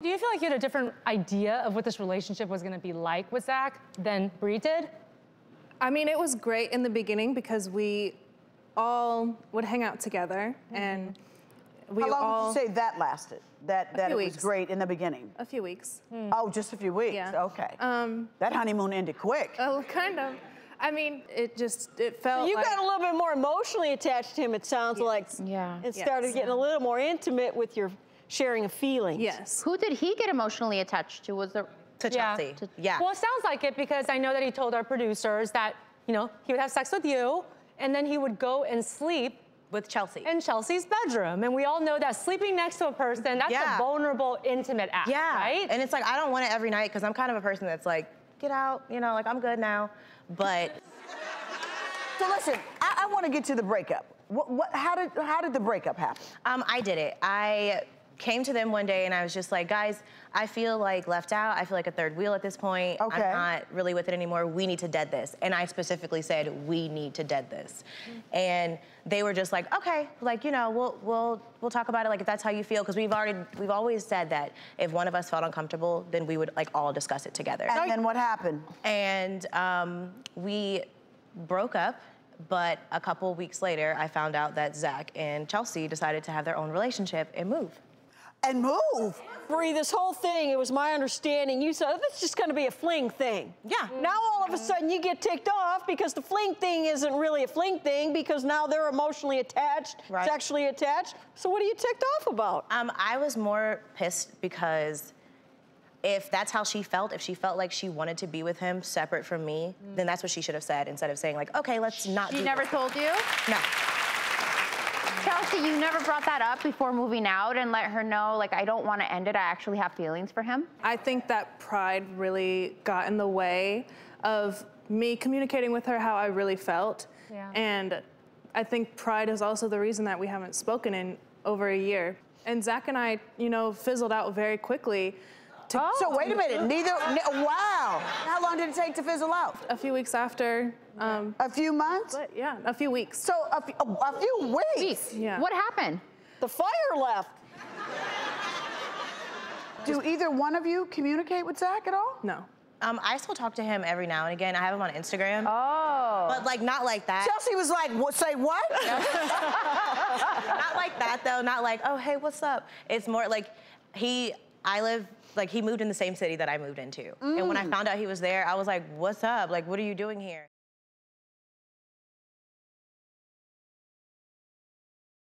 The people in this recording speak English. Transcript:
Do you feel like you had a different idea of what this relationship was gonna be like with Zach than Bree did? I mean, it was great in the beginning because we all would hang out together and we How long all would you say that lasted? That that few it was great in the beginning. a few weeks. Oh, just a few weeks. Yeah. Okay. Um, that honeymoon ended quick. oh, kind of. I mean, it just it felt You like got a little bit more emotionally attached to him, it sounds like. Yeah. And started getting a little more intimate with your sharing of feelings. yes. Who did he get emotionally attached to? Was there to Yeah. Chelsea. To- Yeah. Well, it sounds like it because I know that he told our producers that, you know, he would have sex with you and then he would go and sleep with Chelsea. in Chelsea's bedroom. And we all know that sleeping next to a person, that's Yeah. a vulnerable, intimate act, yeah. right? And it's like I don't want it every night because I'm kind of a person that's like, get out, you know, like I'm good now. But So listen, I, I want to get to the breakup. What, what, how did how did the breakup happen? um, I did it. I came to them one day and I was just like, guys, I feel like left out. I feel like a third wheel at this point. Okay. I'm not really with it anymore. We need to dead this. And I specifically said, we need to dead this. And they were just like, okay, like, you know, we'll we'll we'll talk about it like if that's how you feel. Because we've already we've always said that if one of us felt uncomfortable, then we would like all discuss it together. And then what happened? And um, we broke up, but a couple weeks later, I found out that Zach and Chelsea decided to have their own relationship and move. And move. Bree, this whole thing, it was my understanding, you said, it's just gonna be a fling thing. Yeah. Now all of a sudden you get ticked off because the fling thing isn't really a fling thing because now they're emotionally attached, Right. sexually attached. So what are you ticked off about? Um, I was more pissed because if that's how she felt, if she felt like she wanted to be with him separate from me, then that's what she should have said instead of saying like, okay, let's not. She do never this. told you? No. Chelsea, you never brought that up before moving out and let her know, like, I don't want to end it. I actually have feelings for him. I think that pride really got in the way of me communicating with her how I really felt. Yeah. And I think pride is also the reason that we haven't spoken in over a year. And Zach and I, you know, fizzled out very quickly. To Oh. So wait a minute. Neither. ne- wow. How long did it take to fizzle out? a few weeks after, um, A few months. but yeah, a few weeks. So a, fe- a, a few weeks. Yeah. What happened? The fire left. Do either one of you communicate with Zach at all? No. Um, I still talk to him every now and again. I have him on Instagram, Oh. but like not like that. Chelsea was like, what, say what? not like that though. Not like, oh hey, what's up? It's more like he. I live like he moved in the same city that I moved into, and when I mm. found out he was there, I was like, what's up? Like, what are you doing here?